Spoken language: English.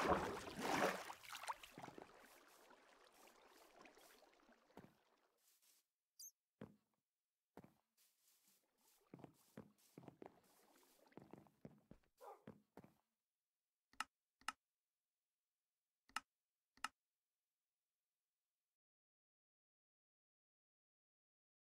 you